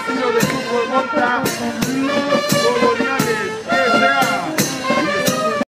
estilo de fútbol monta.